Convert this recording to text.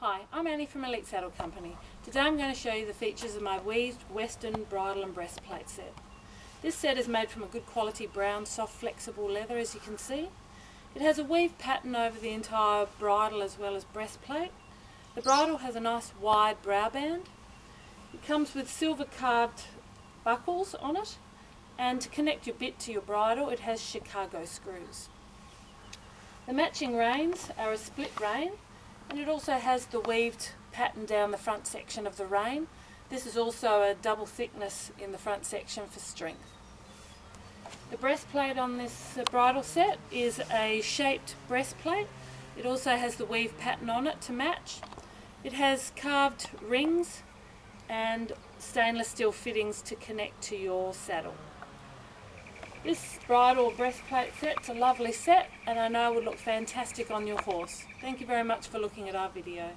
Hi, I'm Annie from Elite Saddle Company. Today I'm going to show you the features of my weaved western bridle and breastplate set. This set is made from a good quality brown soft flexible leather as you can see. It has a weave pattern over the entire bridle as well as breastplate. The bridle has a nice wide brow band. It comes with silver carved buckles on it and to connect your bit to your bridle it has Chicago screws. The matching reins are a split rein and it also has the weaved pattern down the front section of the rein. This is also a double thickness in the front section for strength. The breastplate on this uh, bridle set is a shaped breastplate. It also has the weave pattern on it to match. It has carved rings and stainless steel fittings to connect to your saddle. This bridle breastplate set's a lovely set and I know it would look fantastic on your horse. Thank you very much for looking at our video.